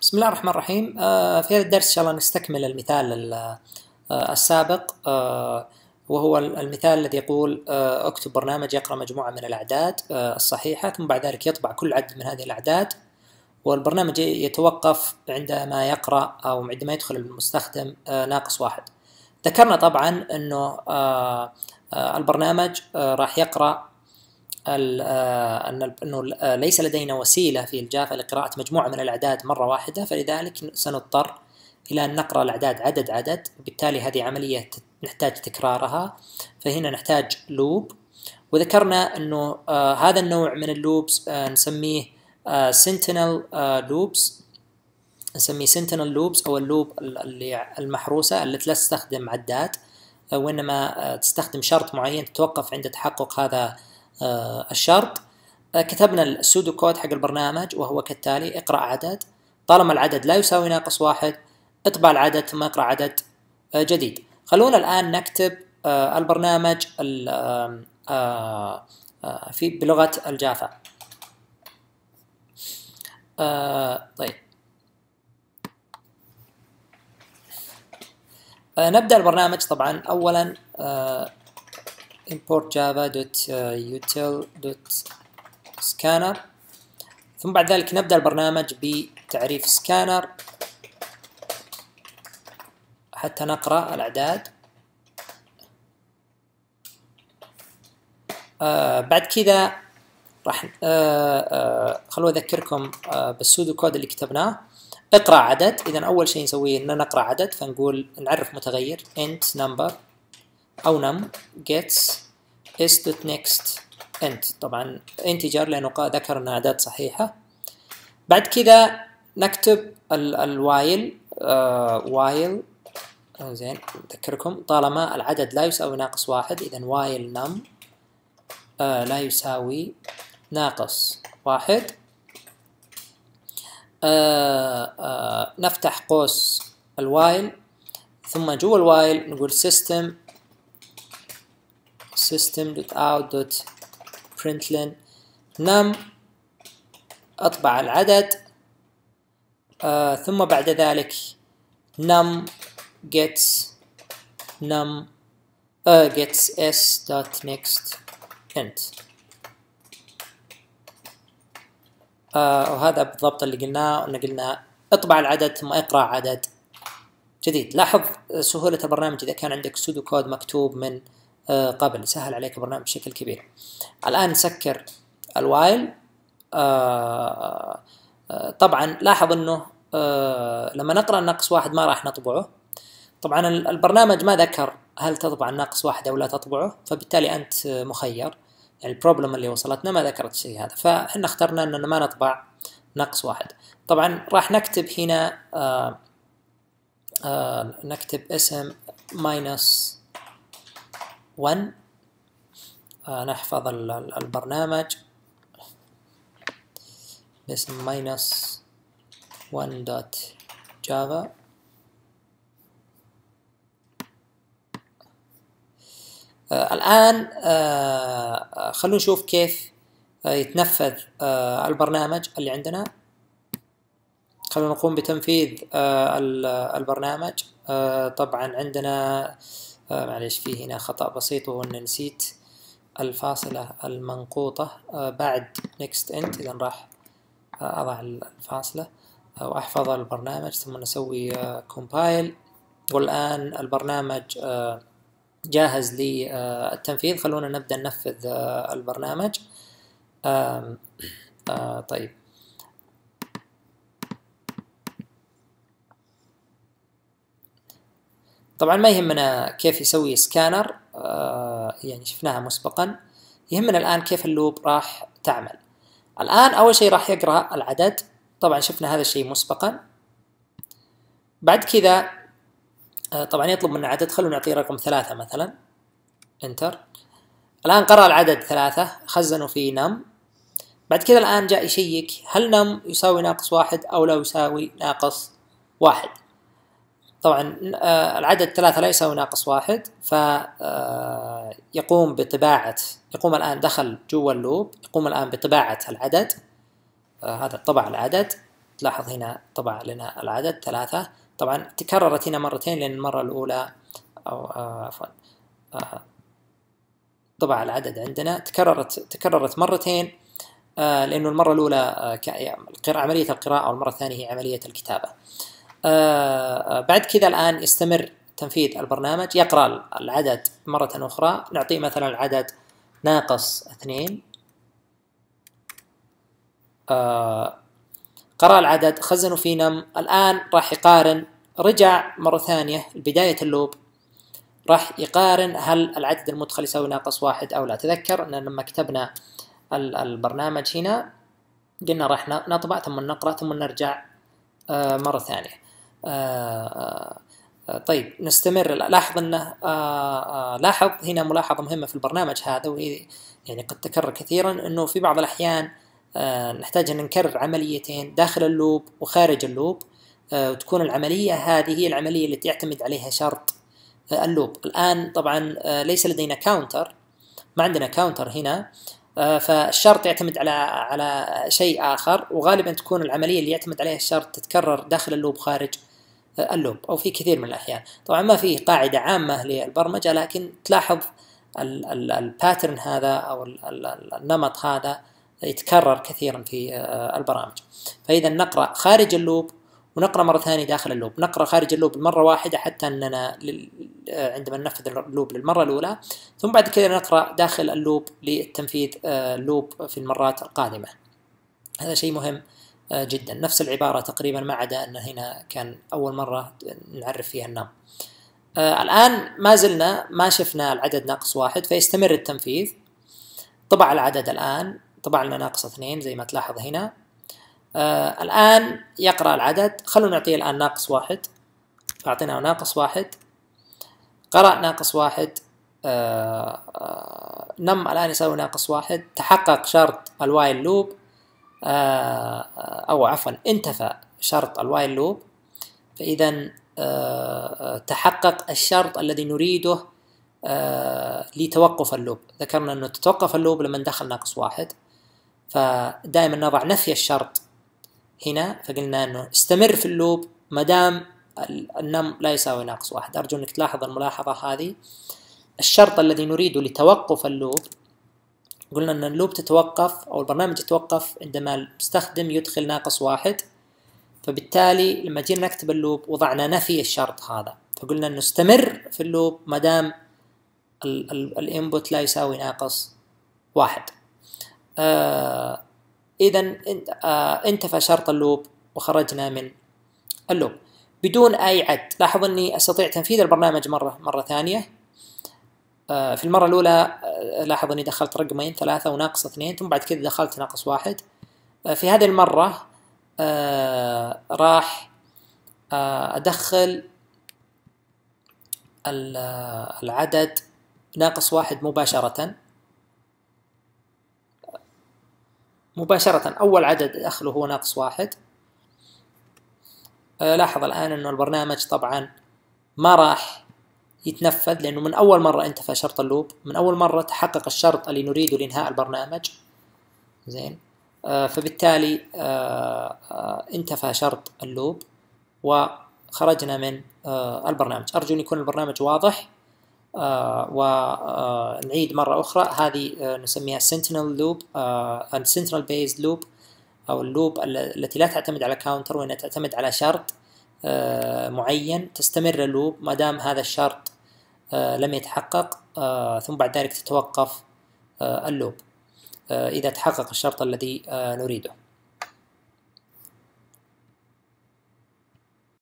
بسم الله الرحمن الرحيم. آه، في هذا الدرس إن شاء الله نستكمل المثال ال- آه، السابق. آه، وهو المثال الذي يقول اكتب برنامج يقرأ مجموعة من الأعداد الصحيحة ثم بعد ذلك يطبع كل عدد من هذه الأعداد. والبرنامج يتوقف عندما يقرأ أو عندما يدخل المستخدم ناقص واحد. ذكرنا طبعا أنه البرنامج راح يقرأ آه، أن ال- أنه آه، ليس لدينا وسيلة في الجافا لقراءة مجموعة من الأعداد مرة واحدة فلذلك سنضطر إلى أن نقرأ الأعداد عدد عدد. بالتالي هذه عملية ت- نحتاج تكرارها. فهنا نحتاج loop. وذكرنا أنه آه هذا النوع من ال loops نسميه آه loops نسميه sentinel loops أو ال loop ال- اللي المحروسة التي لا تستخدم عداد آه، تستخدم شرط معين تتوقف عند تحقق هذا الشرط. آه، كتبنا ال pseudo code حق البرنامج وهو كالتالي اقرأ عدد. طالما العدد لا يساوي ناقص واحد اطبع العدد ثم اقرأ عدد آه، جديد. خلونا الآن نكتب آه، البرنامج آه، آه، في بلغة الجافا. آه، طيب. آه، نبدأ البرنامج طبعا. أولا آه، import java.util.scanner ثم بعد ذلك نبدأ البرنامج بتعريف سكانر حتى نقرأ الأعداد. آه بعد كذا راح آه آه خلوا أذكركم آه بالسودو كود اللي كتبناه. اقرأ عدد. إذا أول شيء نسويه إن نقرأ عدد. فنقول نعرف متغير. int number. أو num gets s.nextInt. طبعا integer لأنه ذكر أن أعداد صحيحة. بعد كذا نكتب ال ال while while آه زين أذكركم طالما العدد لا يساوي ناقص واحد إذا while num آه لا يساوي ناقص واحد. آه آه نفتح قوس ال while ثم جوا الوايل نقول system system.out.println num أطبع العدد. آه ثم بعد ذلك num gets num آه gets s dot next int آه وهذا بالضبط اللي قلناه إن قلنا اطبع العدد ثم اقرأ عدد. جديد. لاحظ سهولة البرنامج إذا كان عندك pseudo code مكتوب من قبل سهل عليك البرنامج بشكل كبير. الآن نسكر ال while. آه، آه، طبعا لاحظ أنه آه، لما نقرأ الناقص واحد ما راح نطبعه. طبعا ال- البرنامج ما ذكر هل تطبع الناقص واحد أو لا تطبعه فبالتالي أنت آه، مخير. يعني ال problem اللي وصلتنا ما ذكرت الشيء هذا فإحنا اخترنا أننا ما نطبع ناقص واحد. طبعا راح نكتب هنا آه آه نكتب اسم minus 1 آه نحفظ ال- ال- البرنامج. باسم minus 1 dot java آه الآن آه آه، خلونا نشوف كيف آه يتنفذ آه البرنامج اللي عندنا. خلونا نقوم بتنفيذ ال- البرنامج. طبعا عندنا آه معلش في هنا خطأ بسيط وهو أن نسيت. الفاصلة المنقوطة آه بعد next end إذا راح آه أضع الفاصلة. آه وأحفظ البرنامج ثم نسوي compile. والآن البرنامج جاهز للتنفيذ خلونا نبدأ ننفذ البرنامج. طيب. طبعا ما يهمنا كيف يسوي سكانر آه يعني شفناها مسبقا. يهمنا الآن كيف اللوب راح تعمل. الآن أول شيء راح يقرأ العدد. طبعا شفنا هذا الشيء مسبقا. بعد كذا آه طبعا يطلب منا عدد. خلونا نعطيه رقم ثلاثة مثلا. انتر الآن قرأ العدد ثلاثة. خزنه في نم. بعد كذا الآن جاء يشيك هل نم يساوي ناقص واحد أو لا يساوي ناقص واحد. طبعا آه، العدد ثلاثة لا يساوي ناقص واحد فيقوم بطباعة يقوم الآن دخل جوا اللوب يقوم الآن بطباعة العدد آه، هذا طبع العدد. تلاحظ هنا طبع لنا العدد ثلاثة. طبعا تكررت هنا مرتين لأن المرة الأولى أو آه، عفوا آه طبع العدد عندنا. تكررت تكررت مرتين آه لأنه المرة الأولى آه عملية القراءة والمرة الثانية هي عملية الكتابة. آه, آه، بعد كذا الآن يستمر تنفيذ البرنامج يقرأ العدد مرة أخرى. نعطيه مثلا العدد ناقص اثنين. آه قرأ العدد خزنه في نم. الآن راح يقارن. رجع مرة ثانية لبداية اللوب. راح يقارن هل العدد المدخل يساوي ناقص واحد أو لا. تذكر أن لما كتبنا البرنامج هنا قلنا راح نطبع ثم نقرأ ثم نرجع مرة ثانية. طيب نستمر. لاحظ أنه آه، لاحظ هنا ملاحظة مهمة في البرنامج هذا وهي يعني قد تكرر كثيرا أنه في بعض الأحيان آه، نحتاج أن نكرر عمليتين داخل ال loop وخارج ال loop آه، وتكون العملية هذه هي العملية التي يعتمد عليها شرط آه، ال loop. الآن طبعا ليس لدينا counter ما عندنا counter هنا فالشرط يعتمد على على شيء آخر وغالبا تكون العملية اللي يعتمد عليها الشرط تتكرر داخل ال loop خارج ال loop أو في كثير من الأحيان. طبعا ما في قاعدة عامة للبرمجة لكن تلاحظ ال pattern هذا أو النمط هذا يتكرر كثيرا في آه، البرامج. فإذا نقرأ خارج ال loop ونقرأ مرة ثانية داخل ال loop. نقرأ خارج ال loop مره واحدة حتى إننا آه، عندما ننفذ ال loop للمرة الأولى ثم بعد كذا نقرأ داخل ال loop للتنفيذ آه، ال loop في المرات القادمة. هذا شيء مهم جدا. نفس العبارة تقريبا ما عدا أن هنا كان أول مرة نعرف فيها النم الآن ما زلنا ما شفنا العدد ناقص واحد فيستمر التنفيذ. طبع العدد الآن. طبعا لنا ناقص اثنين زي ما تلاحظ هنا. آه الآن يقرأ العدد. خلونا نعطيه الآن ناقص واحد. أعطيناه ناقص واحد. قرأ ناقص واحد. آه آه نم الآن يساوي ناقص واحد. تحقق شرط الوايل لوب آه أو عفوا انتفى شرط ال while loop. فإذا آه، آه، تحقق الشرط الذي نريده آه، لتوقف ال loop. ذكرنا أنه تتوقف ال loop لما ندخل ناقص واحد. فدائما نضع نفي الشرط هنا. فقلنا أنه استمر في ال loop ما دام ال num لا يساوي ناقص واحد. أرجو أنك تلاحظ الملاحظة هذه. الشرط الذي نريده لتوقف ال loop قلنا إن ال loop تتوقف أو البرنامج يتوقف عندما المستخدم يدخل ناقص واحد فبالتالي لما جينا نكتب ال loop وضعنا نفي الشرط هذا. فقلنا إنه استمر في ال loop ما دام ال input لا يساوي ناقص واحد. آه اذا آه انتفى شرط ال loop وخرجنا من ال loop. بدون أي عد لاحظ إني أستطيع تنفيذ البرنامج مره مرة ثانية. آه في المرة الأولى آه لاحظ إني دخلت رقمين ثلاثة وناقص اثنين ثم بعد كذا دخلت ناقص واحد. آه في هذه المرة آه راح آه أدخل آه، العدد ناقص واحد مباشرة. مباشرة أول عدد أدخله هو ناقص واحد. آه، لاحظ الآن أنه البرنامج طبعا ما راح يتنفذ لأنه من أول مرة انتفى شرط اللوب من أول مرة تحقق الشرط اللي نريده لإنهاء البرنامج. زين؟ آه فبالتالي آه آه انتفى شرط ال loop وخرجنا من آه البرنامج. أرجو أن يكون البرنامج واضح. آه ونعيد مرة أخرى. هذه آه نسميها sentinel loop آه sentinel based loop أو ال loop التي لا تعتمد على counter وإنها تعتمد على شرط آه معين. تستمر ال loop ما دام هذا الشرط آه لم يتحقق آه ثم بعد ذلك تتوقف آه اللوب آه إذا تحقق الشرط الذي آه نريده.